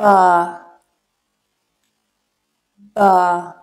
ba ba